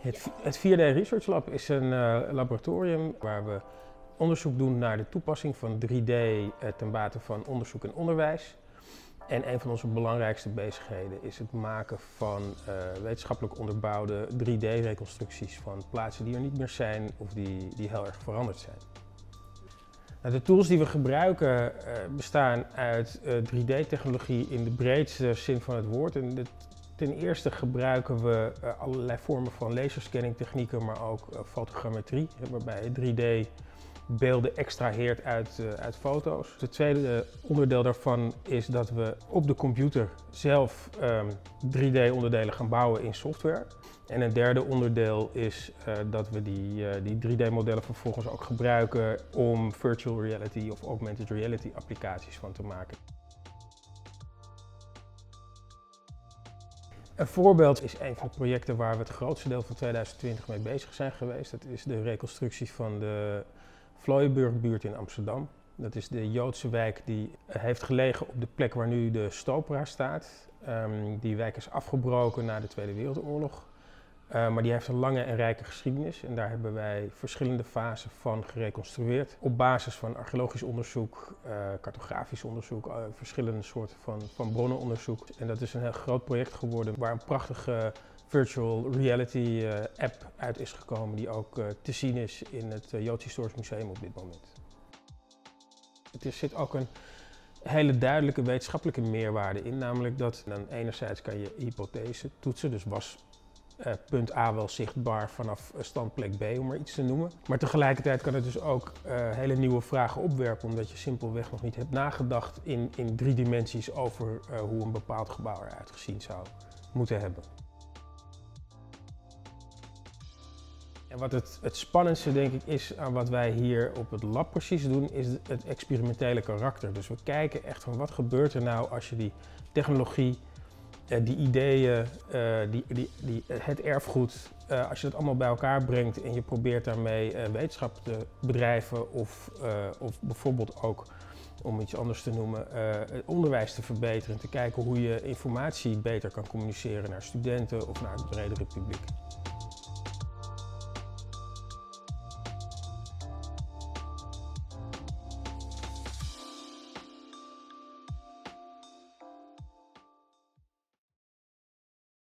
Het, het 4D Research Lab is een uh, laboratorium waar we onderzoek doen naar de toepassing van 3D uh, ten bate van onderzoek en onderwijs. En een van onze belangrijkste bezigheden is het maken van uh, wetenschappelijk onderbouwde 3D-reconstructies van plaatsen die er niet meer zijn of die, die heel erg veranderd zijn. Nou, de tools die we gebruiken bestaan uit 3D-technologie in de breedste zin van het woord. En dit, ten eerste gebruiken we uh, allerlei vormen van laserscanning technieken, maar ook fotogrammetrie, waarbij 3D beelden extraheert uit, uh, uit foto's. Het tweede onderdeel daarvan is dat we op de computer zelf um, 3D-onderdelen gaan bouwen in software. En een derde onderdeel is dat we die, die 3D-modellen vervolgens ook gebruiken om virtual reality of augmented reality applicaties van te maken. Een voorbeeld is een van de projecten waar we het grootste deel van 2020 mee bezig zijn geweest. Dat is de reconstructie van de Vlooienburgbuurt in Amsterdam. Dat is de Joodse wijk die heeft gelegen op de plek waar nu de Stopera staat. Um, die wijk is afgebroken na de Tweede Wereldoorlog. Uh, maar die heeft een lange en rijke geschiedenis en daar hebben wij verschillende fasen van gereconstrueerd. Op basis van archeologisch onderzoek, uh, cartografisch onderzoek, uh, verschillende soorten van, van bronnenonderzoek. En dat is een heel groot project geworden waar een prachtige virtual reality app uit is gekomen die ook te zien is in het Joods Historisch Museum op dit moment. Er zit ook een hele duidelijke wetenschappelijke meerwaarde in, namelijk dat dan enerzijds kan je hypothese toetsen, dus was uh, punt A wel zichtbaar vanaf standplek B, om maar iets te noemen. Maar tegelijkertijd kan het dus ook uh, hele nieuwe vragen opwerpen, omdat je simpelweg nog niet hebt nagedacht in, in drie dimensies over hoe een bepaald gebouw eruit gezien zou moeten hebben. En wat het, het spannendste denk ik is aan wat wij hier op het lab precies doen, is het experimentele karakter. Dus we kijken echt van wat gebeurt er nou als je die technologie die ideeën, uh, die, die, die, het erfgoed, als je dat allemaal bij elkaar brengt en je probeert daarmee wetenschap te bedrijven of, of bijvoorbeeld ook, om iets anders te noemen, het onderwijs te verbeteren en te kijken hoe je informatie beter kan communiceren naar studenten of naar het bredere publiek.